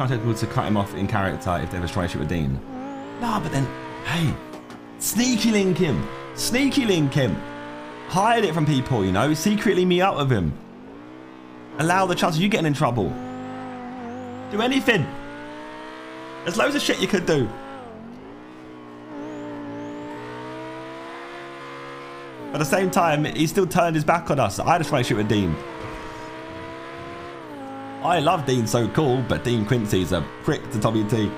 To people to cut him off in character if they have a relationship with Dean. Nah, but then, hey, sneaky link him. Sneaky link him. Hide it from people, you know. Secretly meet up with him. Allow the chance of you getting in trouble. Do anything. There's loads of shit you could do. At the same time, he still turned his back on us. I had a relationship with Dean. I love Deansocool, but Dean Quincy's a prick to Tommy T.